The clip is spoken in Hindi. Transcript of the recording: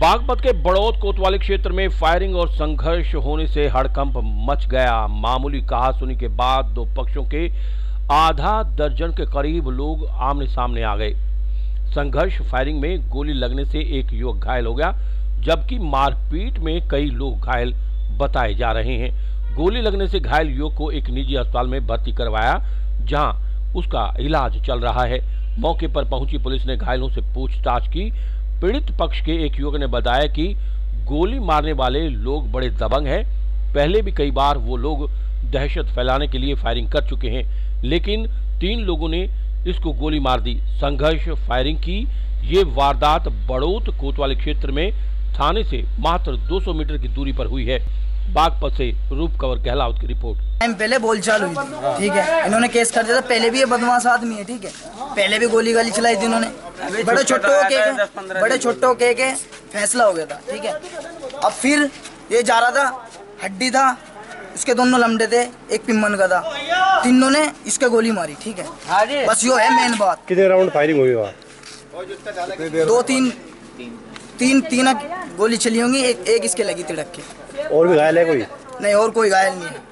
बागपत के बड़ौद कोतवाली क्षेत्र में फायरिंग और संघर्ष होने से हड़कंप मच गया। मामूली कहा सुनी के बाद दो पक्षों के आधा दर्जन के करीब लोग आमने सामने आ गए। संघर्ष फायरिंग में गोली लगने से एक युवक घायल हो गया, जबकि मारपीट में कई लोग घायल बताए जा रहे हैं। गोली लगने से घायल युवक को एक निजी अस्पताल में भर्ती करवाया, जहाँ उसका इलाज चल रहा है। मौके पर पहुँची पुलिस ने घायलों से पूछताछ की। पीड़ित पक्ष के एक युवक ने बताया कि गोली मारने वाले लोग बड़े दबंग हैं। पहले भी कई बार वो लोग दहशत फैलाने के लिए फायरिंग कर चुके हैं, लेकिन तीन लोगों ने इसको गोली मार दी। संघर्ष फायरिंग की। ये वारदात बड़ौत कोतवाली क्षेत्र में थाने से मात्र 200 मीटर की दूरी पर हुई है। बागपत से रूप कंवर गहलावत की रिपोर्ट। पहले बोलचाल हुई ठीक है, इन्होंने केस कर दिया था। पहले भी ये बदमाश आदमी है, ठीक है। पहले भी गोली गाली चलाई थी इन्होंने। बड़े छोटो के के बड़े छोटो के के फैसला हो गया था ठीक है? अब फिर ये जा रहा था हड्डी था इसके दोनों लमडे थे एक पिम्मन का था। तीनों ने इसके गोली मारी ठीक है? बस यो है मेन बात। कितने राउंड फायरिंग हुई वहाँ? दो तीन तीन तीन गोली चली होंगी एक एक इसके लगी तिड़क के। और भी घायल है कोई? नहीं और कोई घायल नहीं है।